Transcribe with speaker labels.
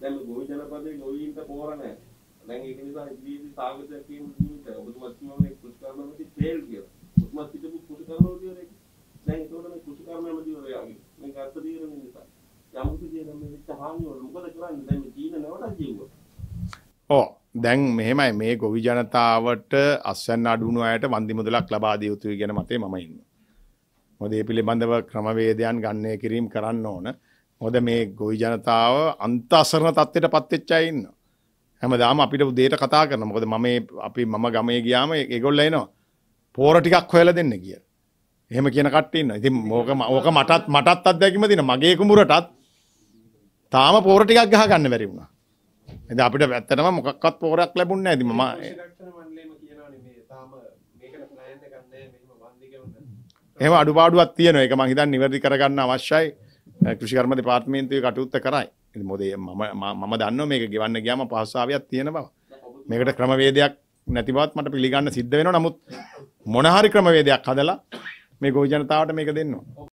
Speaker 1: දැන් මේ ගොවි ජනපදයේ ගොවීන්ට පෝර නැහැ. දැන් ඒක නිසා ඉදිරියේදී සාගතයක් කියන ජීවිත ඔබතුමත් කියවනේ කෘෂිකර්මවලදී ෆේල් කියලා. ඔබතුමත් හිටපු කෘෂිකර්මවලදී දැන් ඒකට මේ කෘෂිකර්මවලදී මේක අර්ථ දීරන නිසා. යම් කිසි දෙයක් මේ විච්ච හානිය වල මොකද කරන්නේ? දැන් මේ චීන නැවතත් ජීවුවා.
Speaker 2: ඕ දැන් මෙහෙමයි මේ ගොවි ජනතාවට අස්වැන්න අඩුණු අයට වන්දි මුදලක් ලබා දිය යුතුයි කියන මතේ මම ඉන්නවා. මොකද ඒ පිළිබඳව ක්‍රමවේදයන් ගණනය කිරීම කරන්න ඕන. මොකද මේ ගොවි ජනතාව අන්ත අසරණ තත්ත්වයට පත් වෙච්ච අය ඉන්නවා. හැමදාම අපිට උදේට කතා කරනවා. මොකද මම මේ අපි මම ගමේ ගියාම ඒගොල්ලෝ එනවා. පෝර ටිකක් හොයලා දෙන්න කියලා. එහෙම කියන කට්ටිය ඉන්නවා. ඉතින් ඕක ඕක මටත් මටත් අත්දැකීම දින මගේ කුඹුරටත් තාම පෝර ටිකක් ගහ ගන්න බැරි වුණා. එද අපිට ඇත්තටම මොකක්වත් පෝරක් ලැබුණ ම
Speaker 1: මේ නැහැ මෙහෙම වන්දි ගෙවන්න.
Speaker 2: එම අඩුපාඩුවත් තියෙන එක මහිතන් නිවැරදි කරගන්න අවශ්‍යයි කෘෂිකර්ම දෙපාර්තමේන්තුවේ කටයුත්ත කරයි. ඉතින් මොදේ මම මම දන්න මේක ගෙවන්න ගයාම පහසාාවයක් තියෙන බව. මේකට ක්‍රමවේදයක් නැතිවත් මට පිළිගන්න සිද්ධ වෙන නමුත් මොනහරි ක්‍රමවේදයක් හදලා මේ ගෝජනතාවට මේක දෙන්නවා